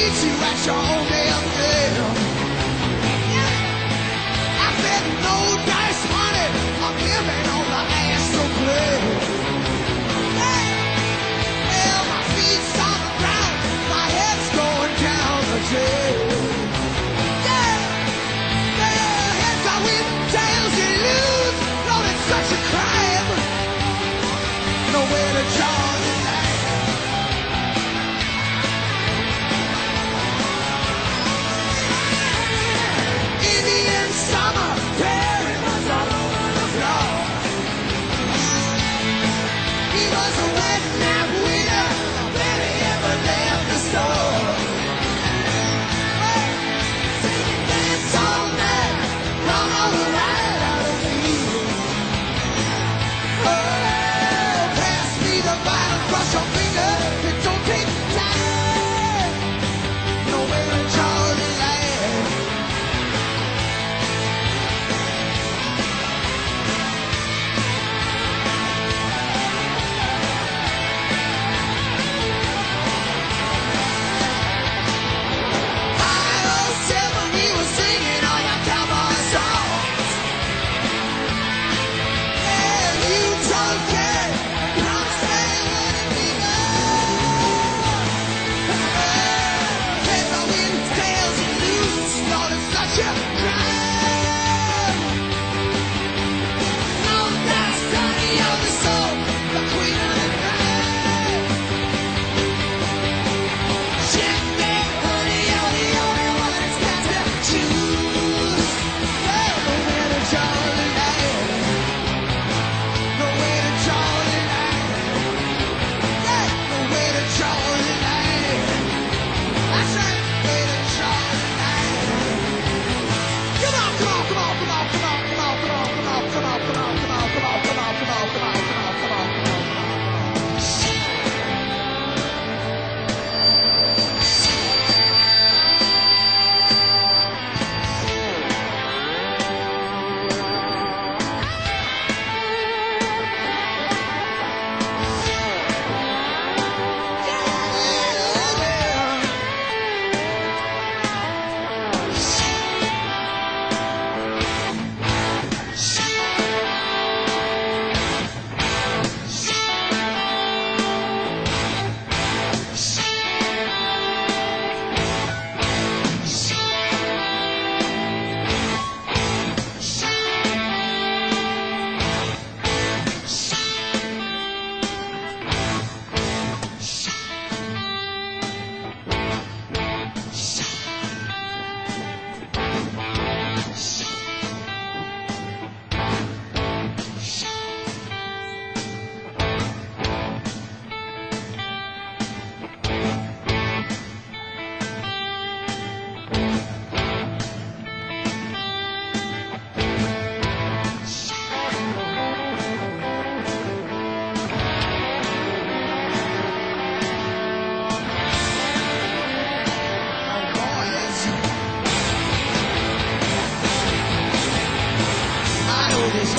beat you at your own damn thing.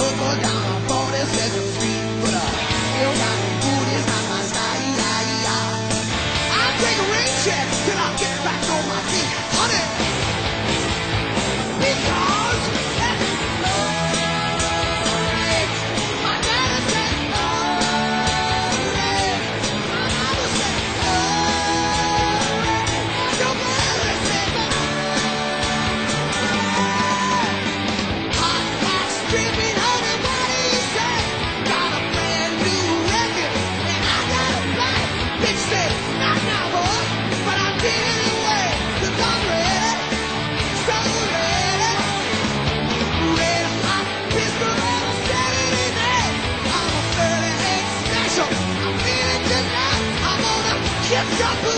Look down, born and set free, but I feel Stop